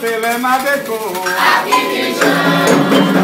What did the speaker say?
se le ma de ko. Happy